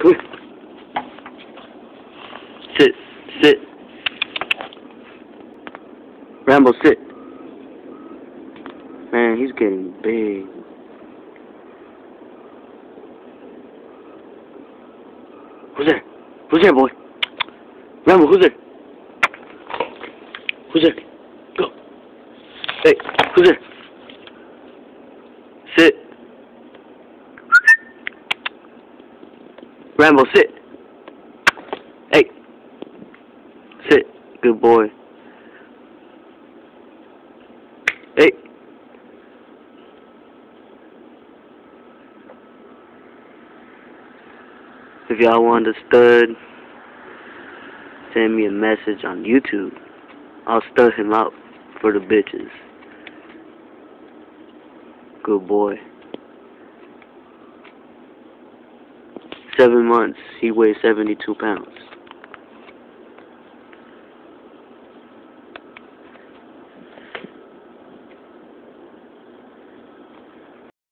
Come here. Sit. Sit. Rambo, sit. Man, he's getting big. Who's there? Who's there, boy? Rambo, who's there? Who's there? Go. Hey, who's there? Sit. Rambo, sit. Hey. Sit. Good boy. Hey. If y'all stud, send me a message on YouTube. I'll stud him out for the bitches. Good boy. Seven months, he weighs 72 pounds.